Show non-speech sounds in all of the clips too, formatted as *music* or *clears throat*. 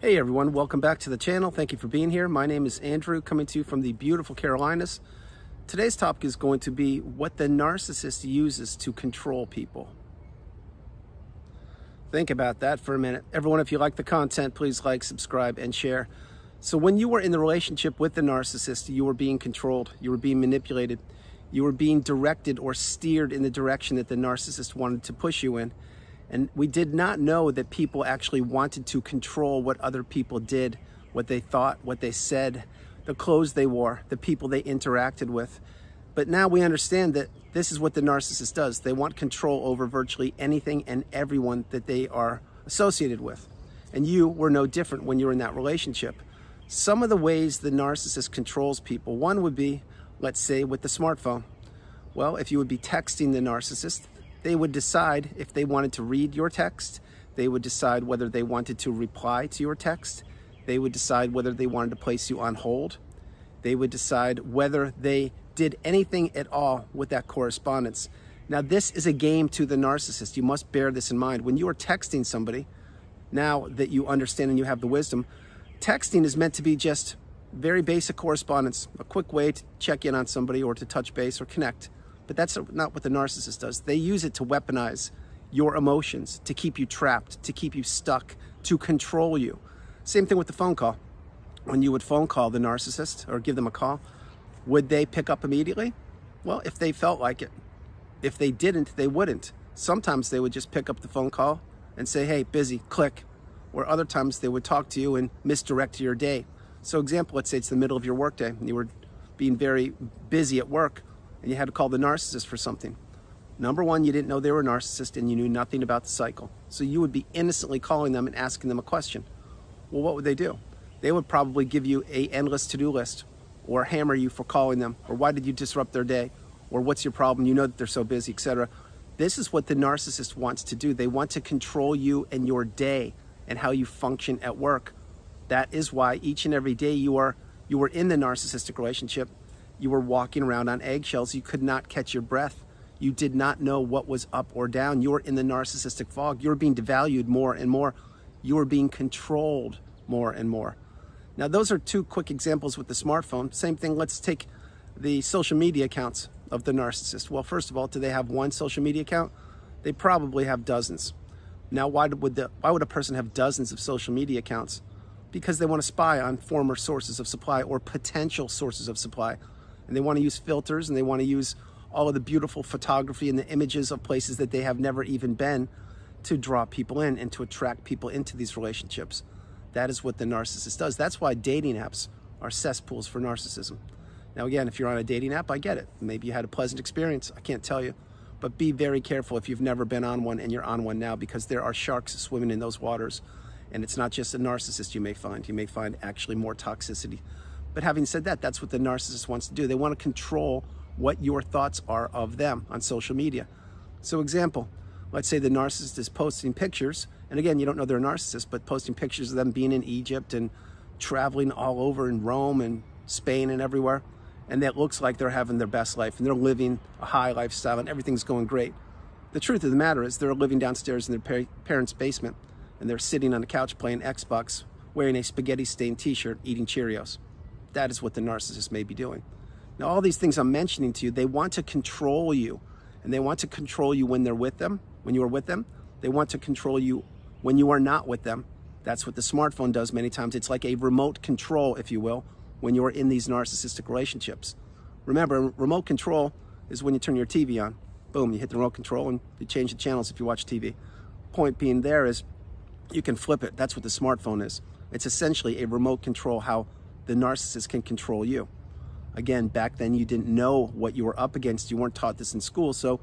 Hey everyone, welcome back to the channel. Thank you for being here. My name is Andrew, coming to you from the beautiful Carolinas. Today's topic is going to be what the narcissist uses to control people. Think about that for a minute. Everyone, if you like the content, please like, subscribe, and share. So when you were in the relationship with the narcissist, you were being controlled, you were being manipulated, you were being directed or steered in the direction that the narcissist wanted to push you in. And we did not know that people actually wanted to control what other people did, what they thought, what they said, the clothes they wore, the people they interacted with. But now we understand that this is what the narcissist does. They want control over virtually anything and everyone that they are associated with. And you were no different when you were in that relationship. Some of the ways the narcissist controls people, one would be, let's say, with the smartphone. Well, if you would be texting the narcissist, they would decide if they wanted to read your text. They would decide whether they wanted to reply to your text. They would decide whether they wanted to place you on hold. They would decide whether they did anything at all with that correspondence. Now, this is a game to the narcissist. You must bear this in mind. When you are texting somebody, now that you understand and you have the wisdom, texting is meant to be just very basic correspondence, a quick way to check in on somebody or to touch base or connect. But that's not what the narcissist does. They use it to weaponize your emotions, to keep you trapped, to keep you stuck, to control you. Same thing with the phone call. When you would phone call the narcissist or give them a call, would they pick up immediately? Well, if they felt like it. If they didn't, they wouldn't. Sometimes they would just pick up the phone call and say, hey, busy, click. Or other times they would talk to you and misdirect your day. So example, let's say it's the middle of your workday and you were being very busy at work and you had to call the narcissist for something. Number one, you didn't know they were a narcissist and you knew nothing about the cycle. So you would be innocently calling them and asking them a question. Well, what would they do? They would probably give you a endless to-do list or hammer you for calling them or why did you disrupt their day or what's your problem? You know that they're so busy, etc. This is what the narcissist wants to do. They want to control you and your day and how you function at work. That is why each and every day you are you are in the narcissistic relationship you were walking around on eggshells. You could not catch your breath. You did not know what was up or down. You were in the narcissistic fog. You were being devalued more and more. You were being controlled more and more. Now, those are two quick examples with the smartphone. Same thing, let's take the social media accounts of the narcissist. Well, first of all, do they have one social media account? They probably have dozens. Now, why would, the, why would a person have dozens of social media accounts? Because they want to spy on former sources of supply or potential sources of supply and they want to use filters and they want to use all of the beautiful photography and the images of places that they have never even been to draw people in and to attract people into these relationships. That is what the narcissist does. That's why dating apps are cesspools for narcissism. Now, again, if you're on a dating app, I get it. Maybe you had a pleasant experience. I can't tell you. But be very careful if you've never been on one and you're on one now because there are sharks swimming in those waters. And it's not just a narcissist you may find. You may find actually more toxicity but having said that, that's what the narcissist wants to do. They want to control what your thoughts are of them on social media. So example, let's say the narcissist is posting pictures, and again, you don't know they're a narcissist, but posting pictures of them being in Egypt and traveling all over in Rome and Spain and everywhere, and that looks like they're having their best life and they're living a high lifestyle and everything's going great. The truth of the matter is they're living downstairs in their parents' basement and they're sitting on the couch playing Xbox, wearing a spaghetti stained t-shirt, eating Cheerios. That is what the narcissist may be doing. Now, all these things I'm mentioning to you, they want to control you. And they want to control you when they're with them, when you are with them. They want to control you when you are not with them. That's what the smartphone does many times. It's like a remote control, if you will, when you're in these narcissistic relationships. Remember, remote control is when you turn your TV on. Boom, you hit the remote control and you change the channels if you watch TV. Point being there is you can flip it. That's what the smartphone is. It's essentially a remote control how the narcissist can control you. Again, back then you didn't know what you were up against. You weren't taught this in school, so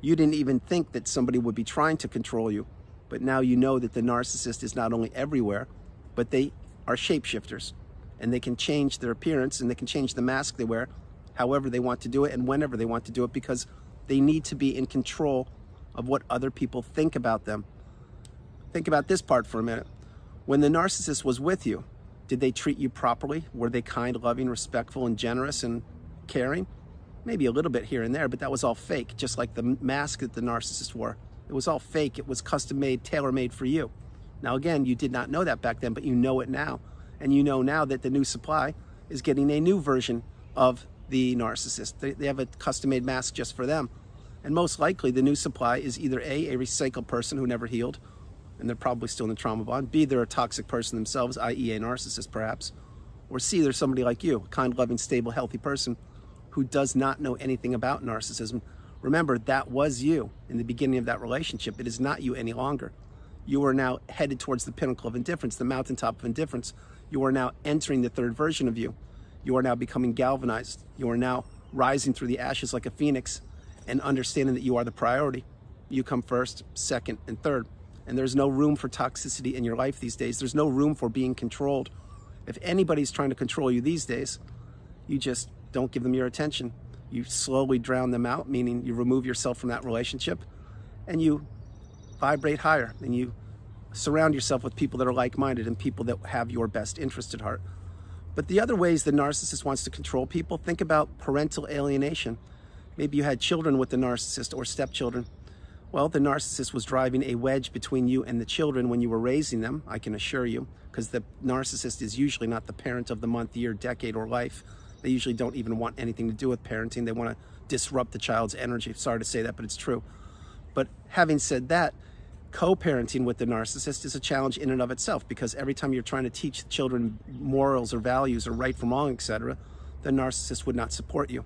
you didn't even think that somebody would be trying to control you. But now you know that the narcissist is not only everywhere, but they are shapeshifters and they can change their appearance and they can change the mask they wear however they want to do it and whenever they want to do it because they need to be in control of what other people think about them. Think about this part for a minute. When the narcissist was with you, did they treat you properly? Were they kind, loving, respectful, and generous and caring? Maybe a little bit here and there, but that was all fake, just like the mask that the narcissist wore. It was all fake. It was custom made, tailor made for you. Now, again, you did not know that back then, but you know it now. And you know now that the new supply is getting a new version of the narcissist. They, they have a custom made mask just for them. And most likely, the new supply is either A, a recycled person who never healed, and they're probably still in the trauma bond. B, they're a toxic person themselves, i.e., a narcissist perhaps. Or C, they're somebody like you, a kind, loving, stable, healthy person who does not know anything about narcissism. Remember, that was you in the beginning of that relationship. It is not you any longer. You are now headed towards the pinnacle of indifference, the mountaintop of indifference. You are now entering the third version of you. You are now becoming galvanized. You are now rising through the ashes like a phoenix and understanding that you are the priority. You come first, second, and third. And there's no room for toxicity in your life these days. There's no room for being controlled. If anybody's trying to control you these days, you just don't give them your attention. You slowly drown them out, meaning you remove yourself from that relationship and you vibrate higher and you surround yourself with people that are like minded and people that have your best interest at heart. But the other ways the narcissist wants to control people, think about parental alienation. Maybe you had children with the narcissist or stepchildren well, the narcissist was driving a wedge between you and the children when you were raising them, I can assure you, because the narcissist is usually not the parent of the month, year, decade, or life. They usually don't even want anything to do with parenting. They want to disrupt the child's energy. Sorry to say that, but it's true. But having said that, co-parenting with the narcissist is a challenge in and of itself because every time you're trying to teach children morals or values or right from wrong, etc., the narcissist would not support you.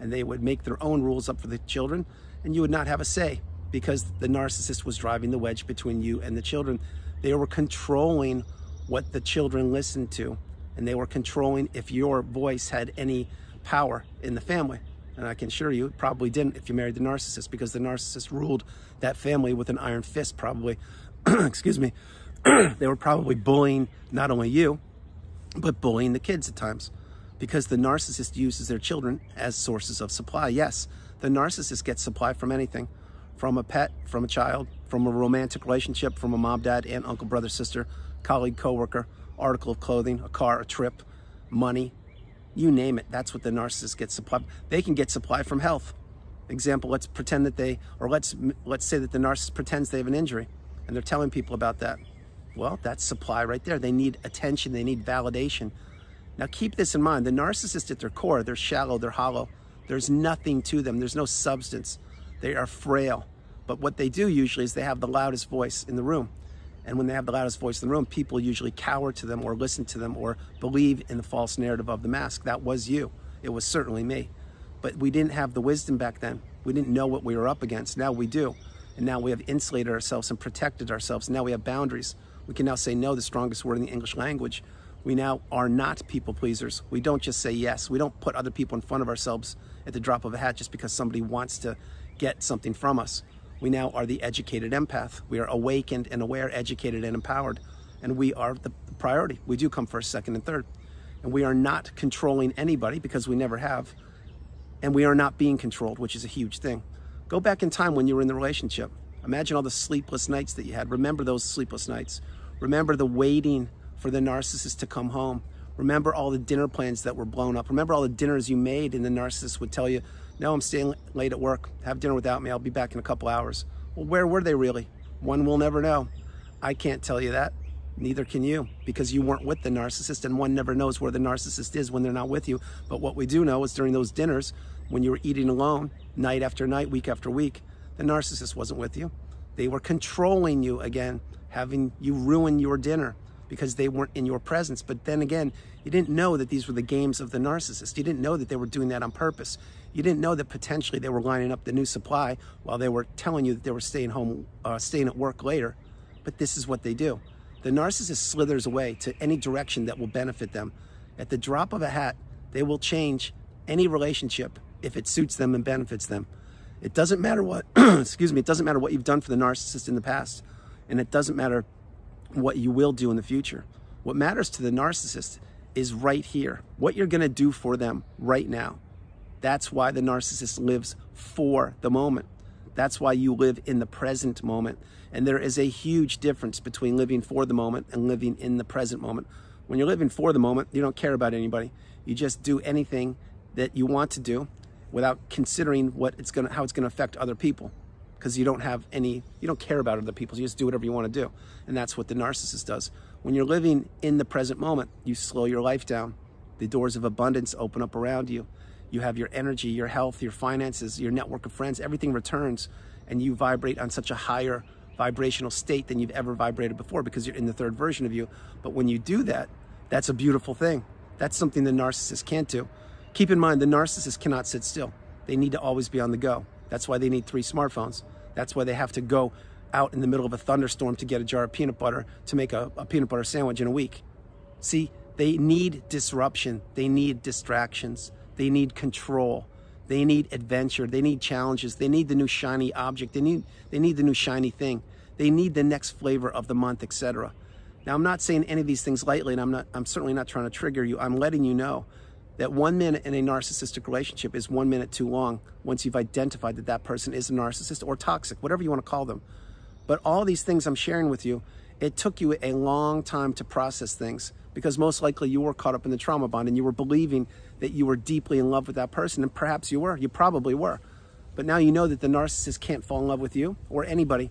And they would make their own rules up for the children, and you would not have a say because the narcissist was driving the wedge between you and the children. They were controlling what the children listened to, and they were controlling if your voice had any power in the family. And I can assure you, it probably didn't if you married the narcissist, because the narcissist ruled that family with an iron fist, probably. *clears throat* Excuse me. *clears throat* they were probably bullying not only you, but bullying the kids at times because the narcissist uses their children as sources of supply. Yes, the narcissist gets supply from anything from a pet, from a child, from a romantic relationship, from a mom, dad, aunt, uncle, brother, sister, colleague, coworker, article of clothing, a car, a trip, money, you name it. That's what the narcissist gets supply. They can get supply from health. Example, let's pretend that they, or let's, let's say that the narcissist pretends they have an injury and they're telling people about that. Well, that's supply right there. They need attention. They need validation. Now keep this in mind. The narcissist at their core, they're shallow, they're hollow. There's nothing to them. There's no substance. They are frail. But what they do usually is they have the loudest voice in the room. And when they have the loudest voice in the room, people usually cower to them or listen to them or believe in the false narrative of the mask. That was you. It was certainly me. But we didn't have the wisdom back then. We didn't know what we were up against. Now we do. And now we have insulated ourselves and protected ourselves. Now we have boundaries. We can now say no, the strongest word in the English language. We now are not people pleasers. We don't just say yes. We don't put other people in front of ourselves at the drop of a hat just because somebody wants to get something from us. We now are the educated empath. We are awakened and aware, educated and empowered. And we are the priority. We do come first, second, and third. And we are not controlling anybody because we never have. And we are not being controlled, which is a huge thing. Go back in time when you were in the relationship. Imagine all the sleepless nights that you had. Remember those sleepless nights. Remember the waiting for the narcissist to come home. Remember all the dinner plans that were blown up. Remember all the dinners you made and the narcissist would tell you, no, I'm staying late at work. Have dinner without me. I'll be back in a couple hours. Well, where were they really? One will never know. I can't tell you that. Neither can you because you weren't with the narcissist and one never knows where the narcissist is when they're not with you. But what we do know is during those dinners, when you were eating alone, night after night, week after week, the narcissist wasn't with you. They were controlling you again, having you ruin your dinner because they weren't in your presence. But then again, you didn't know that these were the games of the narcissist. You didn't know that they were doing that on purpose. You didn't know that potentially they were lining up the new supply while they were telling you that they were staying home, uh, staying at work later. But this is what they do. The narcissist slithers away to any direction that will benefit them. At the drop of a hat, they will change any relationship if it suits them and benefits them. It doesn't matter what, *clears throat* excuse me, it doesn't matter what you've done for the narcissist in the past. And it doesn't matter what you will do in the future. What matters to the narcissist is right here, what you're going to do for them right now. That's why the narcissist lives for the moment. That's why you live in the present moment. And there is a huge difference between living for the moment and living in the present moment. When you're living for the moment, you don't care about anybody. You just do anything that you want to do without considering what it's to, how it's going to affect other people. because you don't have any, you don't care about other people. You just do whatever you want to do. And that's what the narcissist does. When you're living in the present moment, you slow your life down. The doors of abundance open up around you. You have your energy, your health, your finances, your network of friends, everything returns, and you vibrate on such a higher vibrational state than you've ever vibrated before because you're in the third version of you. But when you do that, that's a beautiful thing. That's something the narcissist can't do. Keep in mind, the narcissist cannot sit still. They need to always be on the go. That's why they need three smartphones. That's why they have to go out in the middle of a thunderstorm to get a jar of peanut butter to make a, a peanut butter sandwich in a week. See, they need disruption. They need distractions. They need control. They need adventure. They need challenges. They need the new shiny object. They need, they need the new shiny thing. They need the next flavor of the month, etc. Now, I'm not saying any of these things lightly, and I'm, not, I'm certainly not trying to trigger you. I'm letting you know that one minute in a narcissistic relationship is one minute too long once you've identified that that person is a narcissist or toxic, whatever you want to call them. But all these things I'm sharing with you, it took you a long time to process things because most likely you were caught up in the trauma bond and you were believing that you were deeply in love with that person. And perhaps you were, you probably were. But now you know that the narcissist can't fall in love with you or anybody.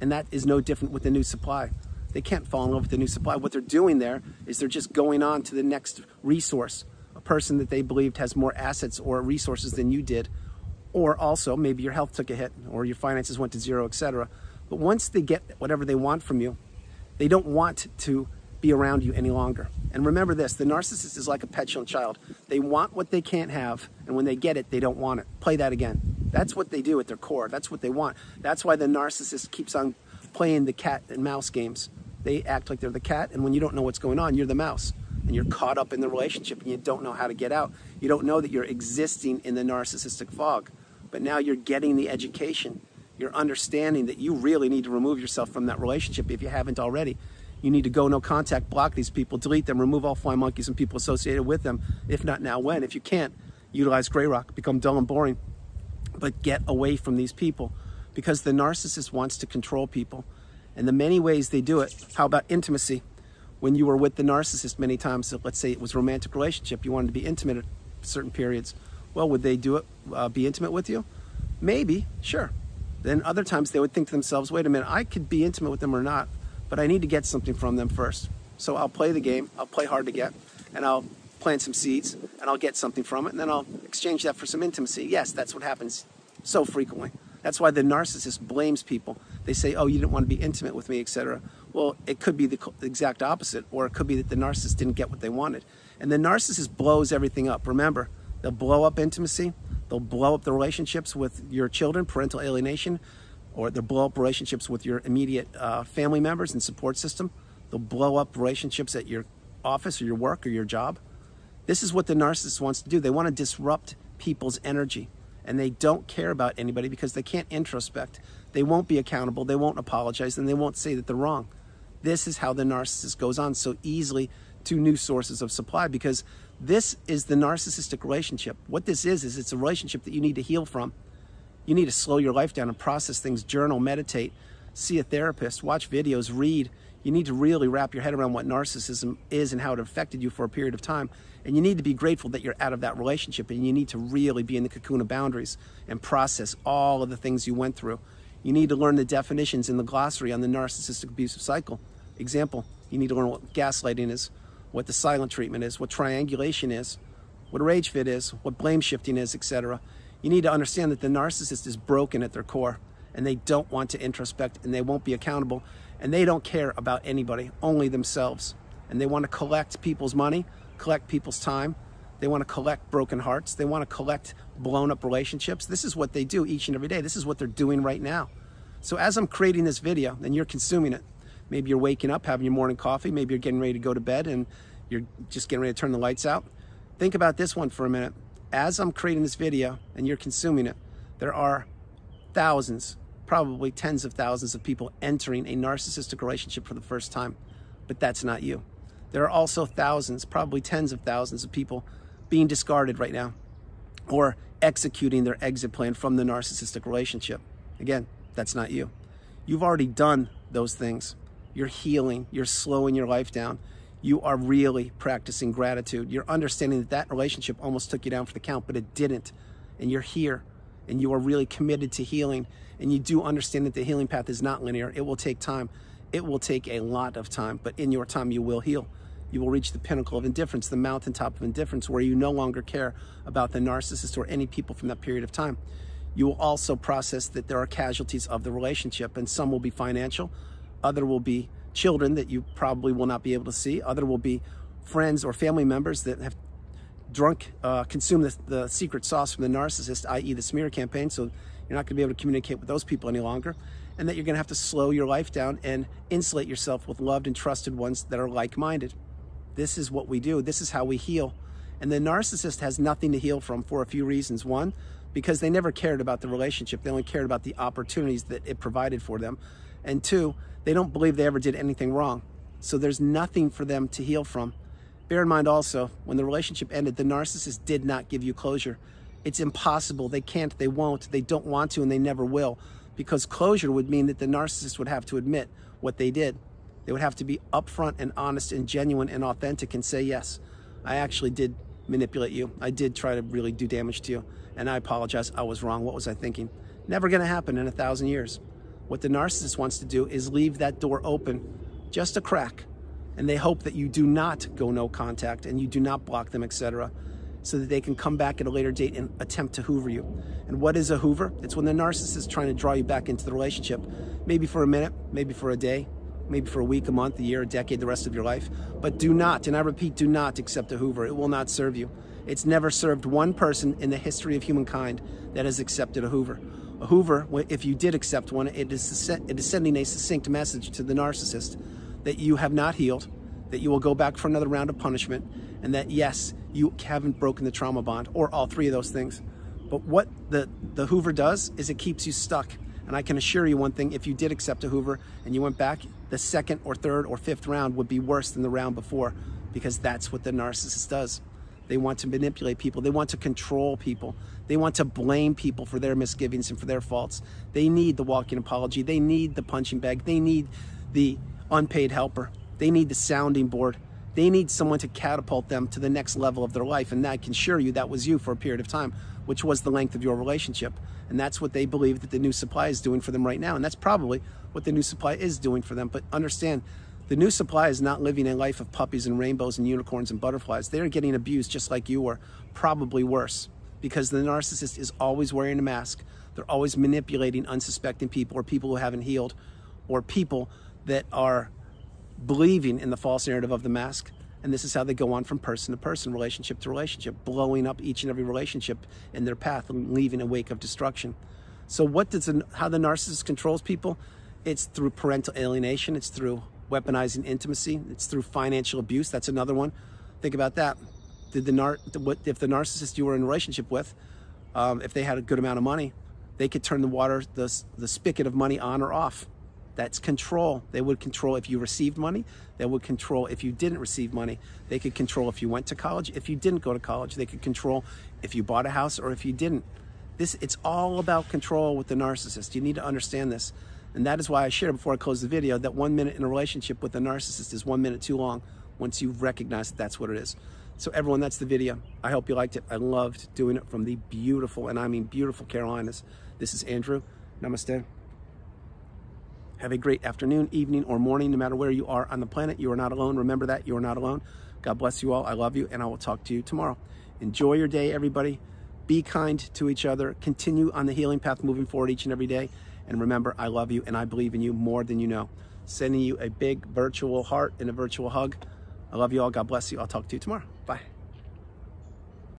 And that is no different with the new supply. They can't fall in love with the new supply. What they're doing there is they're just going on to the next resource a person that they believed has more assets or resources than you did, or also maybe your health took a hit or your finances went to zero, etc. But once they get whatever they want from you, they don't want to be around you any longer. And remember this the narcissist is like a petulant child. They want what they can't have, and when they get it, they don't want it. Play that again. That's what they do at their core. That's what they want. That's why the narcissist keeps on playing the cat and mouse games. They act like they're the cat, and when you don't know what's going on, you're the mouse and you're caught up in the relationship and you don't know how to get out. You don't know that you're existing in the narcissistic fog. But now you're getting the education. You're understanding that you really need to remove yourself from that relationship if you haven't already. You need to go no contact, block these people, delete them, remove all fly monkeys and people associated with them. If not now, when? If you can't, utilize Grey Rock, become dull and boring. But get away from these people because the narcissist wants to control people. And the many ways they do it, how about intimacy? when you were with the narcissist many times, so let's say it was romantic relationship, you wanted to be intimate at certain periods. Well, would they do it, uh, be intimate with you? Maybe, sure. Then other times they would think to themselves, wait a minute, I could be intimate with them or not, but I need to get something from them first. So I'll play the game, I'll play hard to get, and I'll plant some seeds, and I'll get something from it, and then I'll exchange that for some intimacy. Yes, that's what happens so frequently. That's why the narcissist blames people. They say, oh, you didn't want to be intimate with me, etc. Well, it could be the exact opposite, or it could be that the narcissist didn't get what they wanted. And the narcissist blows everything up. Remember, they'll blow up intimacy, they'll blow up the relationships with your children, parental alienation, or they'll blow up relationships with your immediate uh, family members and support system. They'll blow up relationships at your office or your work or your job. This is what the narcissist wants to do. They want to disrupt people's energy and they don't care about anybody because they can't introspect. They won't be accountable, they won't apologize, and they won't say that they're wrong. This is how the narcissist goes on so easily to new sources of supply because this is the narcissistic relationship. What this is, is it's a relationship that you need to heal from. You need to slow your life down and process things, journal, meditate, see a therapist, watch videos, read. You need to really wrap your head around what narcissism is and how it affected you for a period of time. And you need to be grateful that you're out of that relationship and you need to really be in the cocoon of boundaries and process all of the things you went through. You need to learn the definitions in the glossary on the narcissistic abusive cycle. Example, you need to learn what gaslighting is, what the silent treatment is, what triangulation is, what a rage fit is, what blame shifting is, etc. You need to understand that the narcissist is broken at their core and they don't want to introspect and they won't be accountable and they don't care about anybody, only themselves. And they want to collect people's money, collect people's time. They want to collect broken hearts. They want to collect blown up relationships. This is what they do each and every day. This is what they're doing right now. So as I'm creating this video and you're consuming it, maybe you're waking up, having your morning coffee, maybe you're getting ready to go to bed and you're just getting ready to turn the lights out. Think about this one for a minute. As I'm creating this video and you're consuming it, there are thousands, probably tens of thousands of people entering a narcissistic relationship for the first time, but that's not you. There are also thousands, probably tens of thousands of people being discarded right now or executing their exit plan from the narcissistic relationship. Again, that's not you. You've already done those things. You're healing, you're slowing your life down. You are really practicing gratitude. You're understanding that that relationship almost took you down for the count, but it didn't. And you're here and you are really committed to healing and you do understand that the healing path is not linear, it will take time. It will take a lot of time, but in your time, you will heal. You will reach the pinnacle of indifference, the mountaintop of indifference, where you no longer care about the narcissist or any people from that period of time. You will also process that there are casualties of the relationship, and some will be financial, other will be children that you probably will not be able to see, other will be friends or family members that have drunk, uh, consumed the, the secret sauce from the narcissist, i.e., the smear campaign. So you're not going to be able to communicate with those people any longer. And that you're going to have to slow your life down and insulate yourself with loved and trusted ones that are like minded. This is what we do, this is how we heal. And the narcissist has nothing to heal from for a few reasons. One, because they never cared about the relationship, they only cared about the opportunities that it provided for them. And two, they don't believe they ever did anything wrong. So there's nothing for them to heal from. Bear in mind also, when the relationship ended, the narcissist did not give you closure. It's impossible. They can't, they won't, they don't want to, and they never will. Because closure would mean that the narcissist would have to admit what they did. They would have to be upfront and honest and genuine and authentic and say, yes, I actually did manipulate you. I did try to really do damage to you. And I apologize. I was wrong. What was I thinking? Never going to happen in a thousand years. What the narcissist wants to do is leave that door open, just a crack, and they hope that you do not go no contact and you do not block them, etc., so that they can come back at a later date and attempt to hoover you. And what is a hoover? It's when the narcissist is trying to draw you back into the relationship, maybe for a minute, maybe for a day, maybe for a week, a month, a year, a decade, the rest of your life. But do not, and I repeat, do not accept a hoover. It will not serve you. It's never served one person in the history of humankind that has accepted a hoover. Hoover, if you did accept one, it is, it is sending a succinct message to the narcissist that you have not healed, that you will go back for another round of punishment, and that yes, you haven't broken the trauma bond, or all three of those things. But what the, the Hoover does is it keeps you stuck. And I can assure you one thing, if you did accept a Hoover and you went back, the second or third or fifth round would be worse than the round before because that's what the narcissist does. They want to manipulate people. They want to control people. They want to blame people for their misgivings and for their faults. They need the walking apology. They need the punching bag. They need the unpaid helper. They need the sounding board. They need someone to catapult them to the next level of their life. And I can assure you that was you for a period of time, which was the length of your relationship. And that's what they believe that the new supply is doing for them right now. And that's probably what the new supply is doing for them. But understand, the new supply is not living a life of puppies and rainbows and unicorns and butterflies. They're getting abused just like you were, probably worse, because the narcissist is always wearing a mask. They're always manipulating unsuspecting people or people who haven't healed or people that are believing in the false narrative of the mask. And this is how they go on from person to person, relationship to relationship, blowing up each and every relationship in their path and leaving a wake of destruction. So, what does the, how the narcissist controls people? It's through parental alienation. It's through weaponizing intimacy. It's through financial abuse. That's another one. Think about that. Did the nar- what if the narcissist you were in a relationship with, um, if they had a good amount of money, they could turn the water, the, the spigot of money on or off. That's control. They would control if you received money. They would control if you didn't receive money. They could control if you went to college. If you didn't go to college, they could control if you bought a house or if you didn't. This it's all about control with the narcissist. You need to understand this. And that is why I shared before I close the video that one minute in a relationship with a narcissist is one minute too long once you've recognized that that's what it is. So everyone, that's the video. I hope you liked it. I loved doing it from the beautiful, and I mean beautiful Carolinas. This is Andrew. Namaste. Have a great afternoon, evening, or morning, no matter where you are on the planet. You are not alone. Remember that. You are not alone. God bless you all. I love you, and I will talk to you tomorrow. Enjoy your day, everybody. Be kind to each other. Continue on the healing path moving forward each and every day. And remember, I love you and I believe in you more than you know. Sending you a big virtual heart and a virtual hug. I love you all. God bless you. I'll talk to you tomorrow.